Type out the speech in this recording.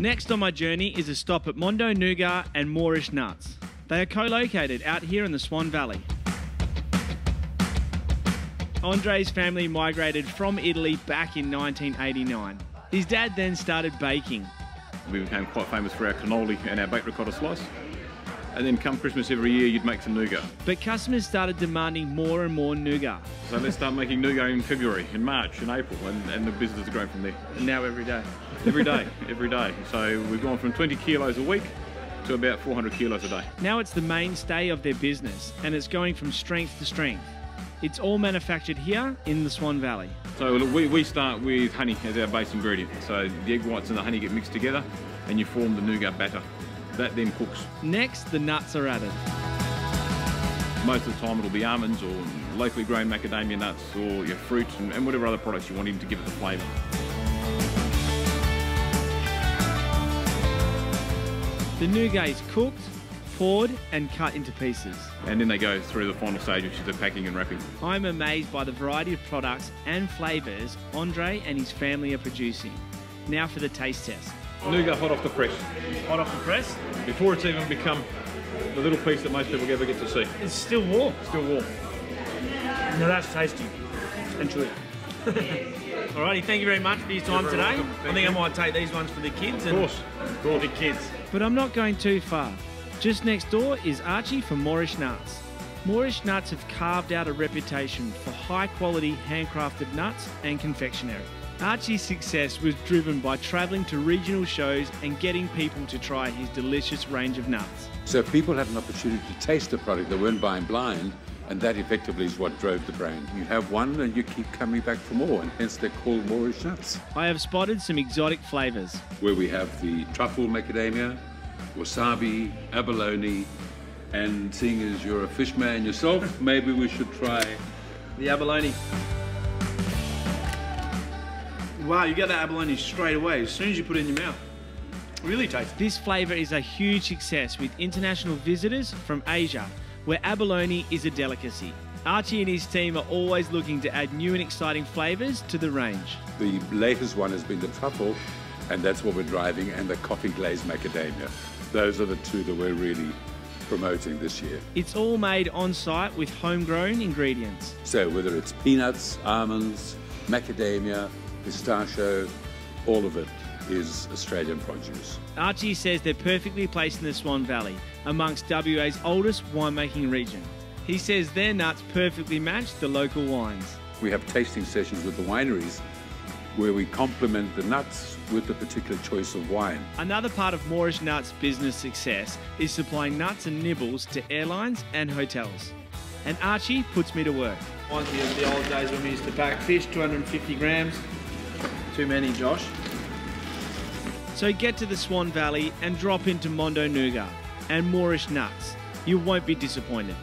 Next on my journey is a stop at Mondo Nougat and Morish Nuts. They are co-located out here in the Swan Valley. Andre's family migrated from Italy back in 1989. His dad then started baking. We became quite famous for our cannoli and our baked ricotta slice. And then come Christmas every year, you'd make some nougat. But customers started demanding more and more nougat. So let's start making nougat in February, in March, in April, and, and the business has grown from there. And now every day. Every day, every day. So we've gone from 20 kilos a week to about 400 kilos a day. Now it's the mainstay of their business and it's going from strength to strength. It's all manufactured here in the Swan Valley. So look, we, we start with honey as our base ingredient. So the egg whites and the honey get mixed together and you form the nougat batter. That then cooks. Next, the nuts are added. Most of the time it'll be almonds or locally grown macadamia nuts or your fruit and, and whatever other products you want in to give it the flavour. The nougat is cooked, poured, and cut into pieces. And then they go through the final stage, which is the packing and wrapping. I'm amazed by the variety of products and flavours Andre and his family are producing. Now for the taste test. Nougat hot off the press. Hot off the press. Before it's even become the little piece that most people ever get to see. It's still warm. Still warm. Now that's tasty and chewy. Alrighty, thank you very much for your time today. I think I might take these ones for the kids. Of course, of course. the kids. But I'm not going too far. Just next door is Archie from Morish Nuts. Morish Nuts have carved out a reputation for high quality handcrafted nuts and confectionery. Archie's success was driven by travelling to regional shows and getting people to try his delicious range of nuts. So people had an opportunity to taste the product. They weren't buying blind, and that effectively is what drove the brand. You have one and you keep coming back for more, and hence they're called Morish nuts. I have spotted some exotic flavours. Where we have the truffle macadamia, wasabi, abalone, and seeing as you're a fish man yourself, maybe we should try The abalone. Wow, you get that abalone straight away as soon as you put it in your mouth. Really tasty. This flavour is a huge success with international visitors from Asia, where abalone is a delicacy. Archie and his team are always looking to add new and exciting flavours to the range. The latest one has been the truffle, and that's what we're driving, and the coffee glazed macadamia. Those are the two that we're really promoting this year. It's all made on site with homegrown ingredients. So whether it's peanuts, almonds, macadamia, pistachio, all of it is Australian produce. Archie says they're perfectly placed in the Swan Valley, amongst WA's oldest winemaking region. He says their nuts perfectly match the local wines. We have tasting sessions with the wineries where we complement the nuts with a particular choice of wine. Another part of Morish Nuts' business success is supplying nuts and nibbles to airlines and hotels. And Archie puts me to work. Reminds me of the old days when we used to pack fish, 250 grams. Too many, Josh. So get to the Swan Valley and drop into Mondo Nougat and Morish Nuts. You won't be disappointed.